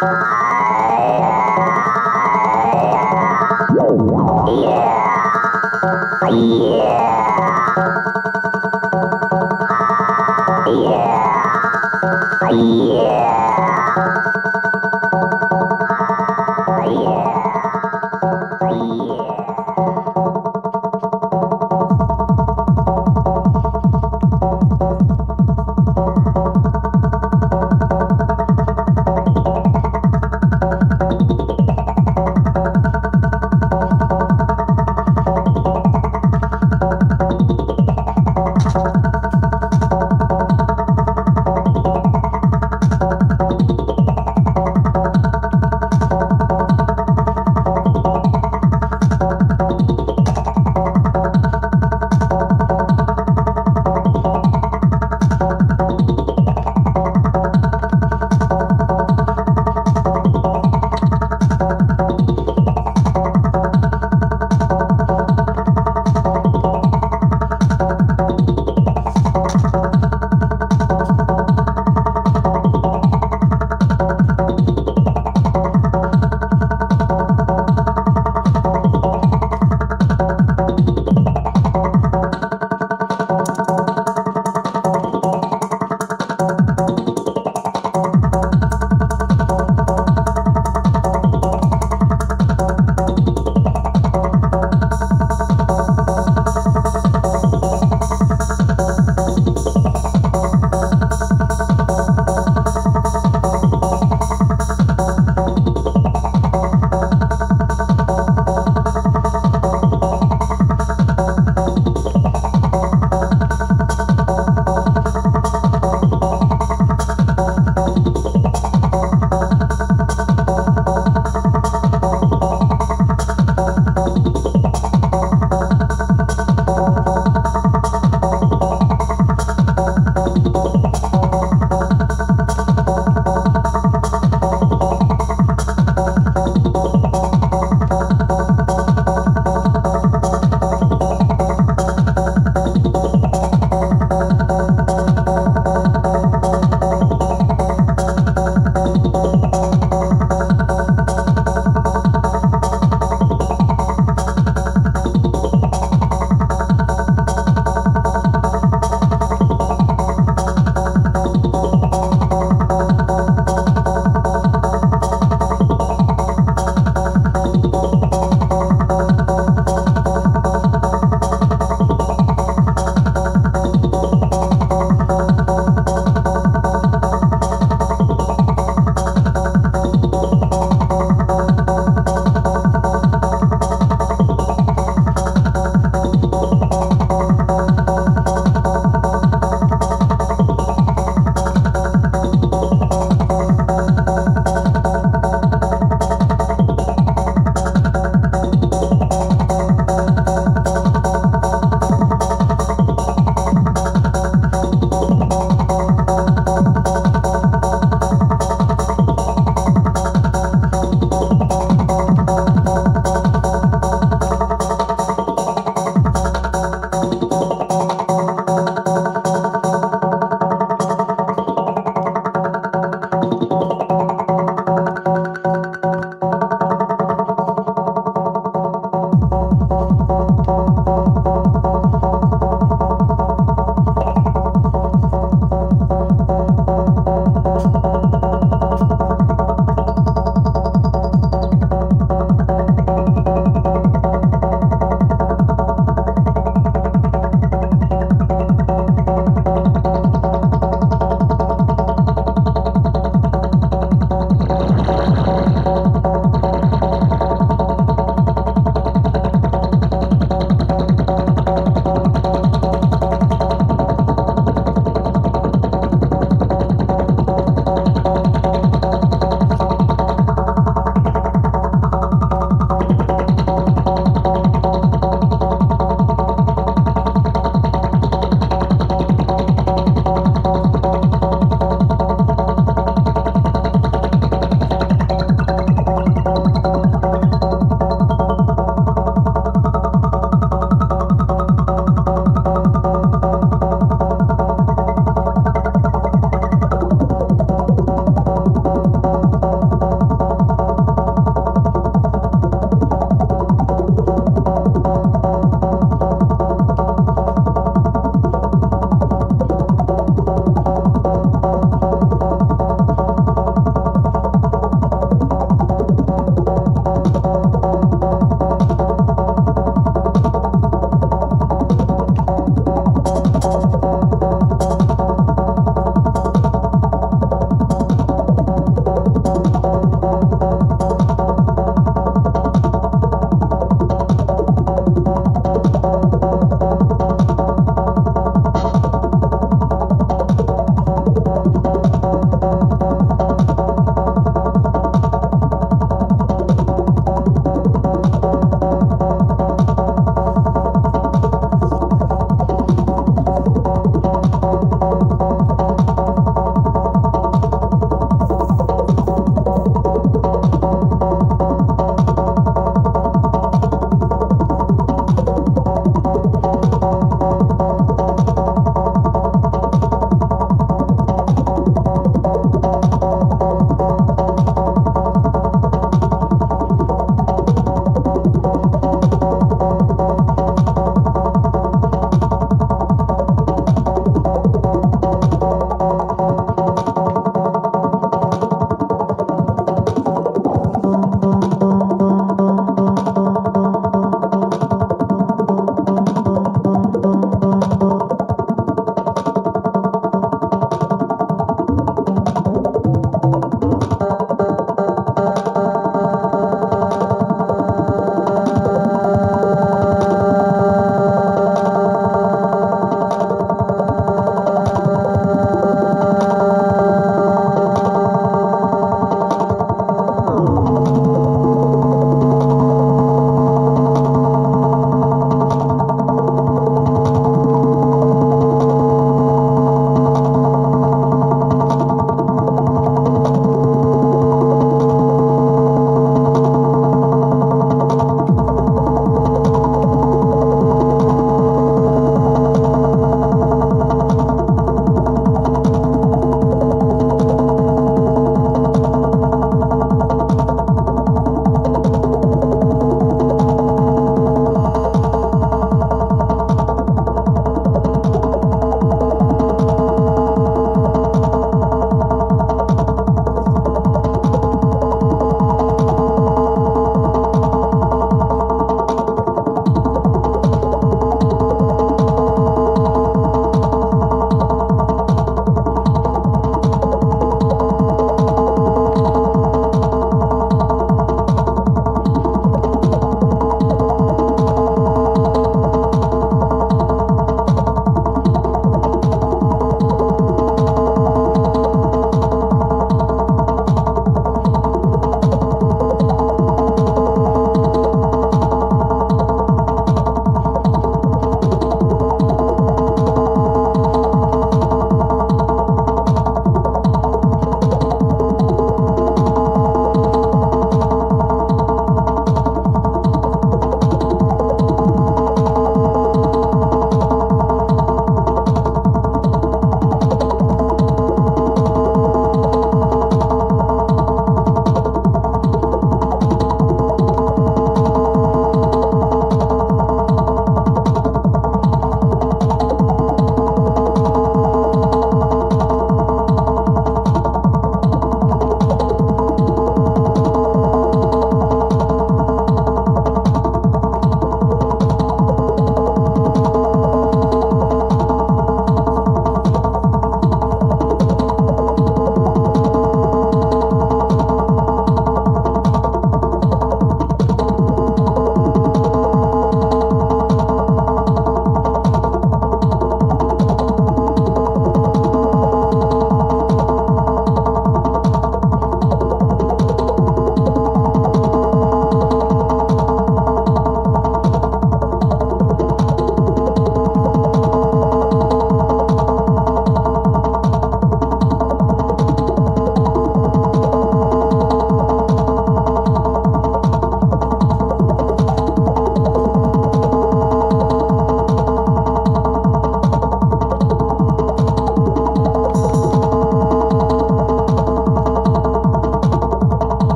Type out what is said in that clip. Bye.